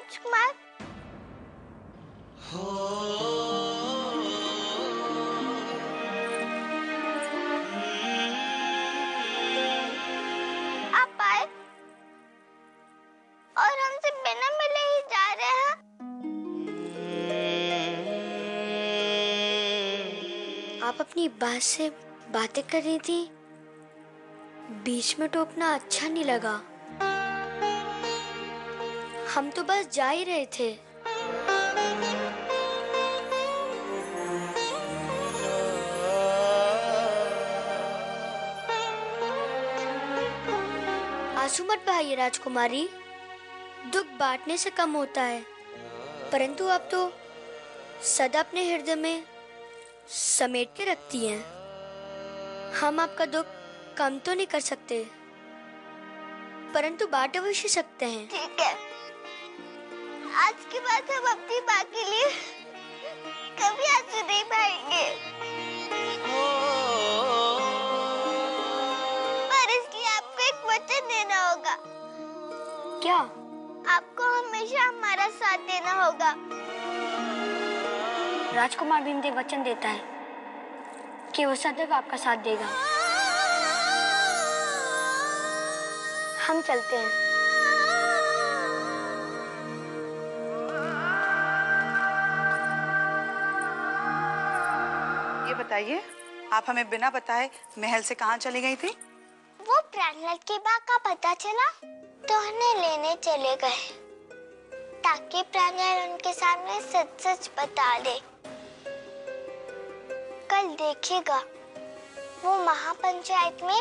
राजकुमार और हमसे बिना मिले ही जा रहे हैं। आप अपनी बात से बातें कर रही थी। बीच में तो टोकना अच्छा नहीं लगा। हम तो बस जा ही रहे थे। आँसू मत बहाइए राजकुमारी। दुख बांटने से कम होता है। परंतु आप तो सदा अपने हृदय में समेट के रखती हैं। हम आपका दुख कम तो नहीं कर सकते, परंतु बांट अवश्य सकते हैं। ठीक है। आज के बाद हम अपनी माँ के लिए कभी आँसू नहीं बहाएँगे पर इसलिए आपको एक वचन देना होगा। क्या? आपको हमेशा हमारा साथ देना होगा। राजकुमार भीमदेव वचन देता है कि वो सदैव आपका साथ देगा। हम चलते हैं। ये बताइए आप हमें बिना बताए महल से कहाँ चली गई थी? वो प्राणलाल की बात का पता चला तो उन्हें लेने चले गए ताकि प्राणलाल उनके सामने सच सच बता दे। कल देखेगा वो महापंचायत में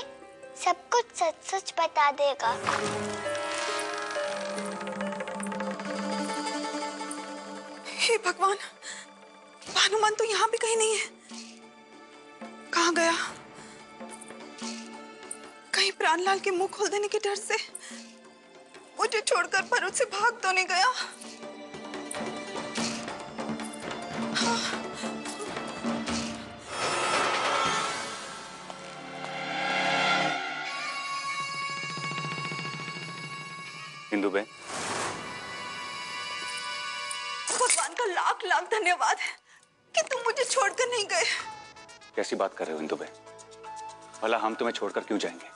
सब कुछ सच सच बता देगा। हे भगवान भानुमान तो यहाँ भी कहीं नहीं है। कहाँ गया? कहीं प्राणलाल के मुँह खोल देने के डर से मुझे छोड़कर भरूच से भाग तो नहीं गया। इंदु बहन भगवान का लाख लाख धन्यवाद है कि तुम मुझे छोड़कर नहीं गए। कैसी बात कर रहे हो इंदु बहन भला हम तुम्हें छोड़कर क्यों जाएँगे?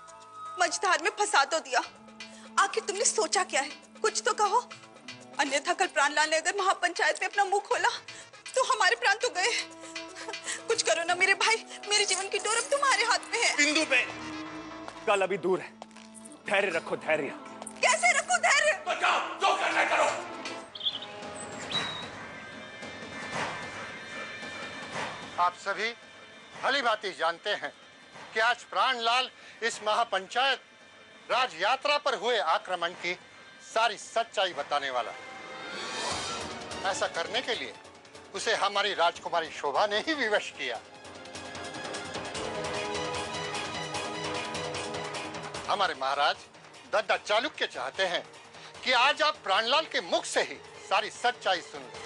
मझधार में फंसा तो दिया। आखिर तुमने सोचा क्या है? कुछ तो कहो। अन्यथा कल प्राणलाल ने अगर महापंचायत में अपना मुँह खोला तो हमारे प्राण तो गए। कुछ करो ना मेरे भाई। मेरे जीवन की डोर अब तुम्हारे हाथ में है। बिंदु पे कल अभी दूर है। धैर्य रखो धैर्य। कैसे रखो धैर्य? बचाओ जो करना करो। आप सभी भली भांति जानते हैं कि आज प्राणलाल इस महापंचायत राज यात्रा पर हुए आक्रमण की सारी सच्चाई बताने वाला ऐसा करने के लिए उसे हमारी राजकुमारी शोभा ने ही विवश किया। हमारे महाराज, दद्दा चालुक्य चाहते हैं कि आज आप प्राणलाल के मुख से ही सारी सच्चाई सुन लें।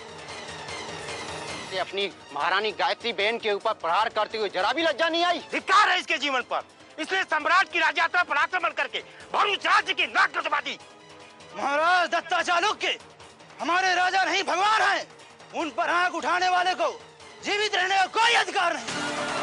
से अपनी महारानी गायत्री बहन के ऊपर प्रहार करते हुए जरा भी लज्जा नहीं आई? धिक्कार है इसके जीवन पर। इसने सम्राट की राजयात्रा पर आक्रमण करके भरूच राज्य की नाक दबा दी। महाराज दत्ता के हमारे राजा नहीं भगवान हैं। उन पर आँख उठाने वाले को जीवित रहने का कोई अधिकार नहीं।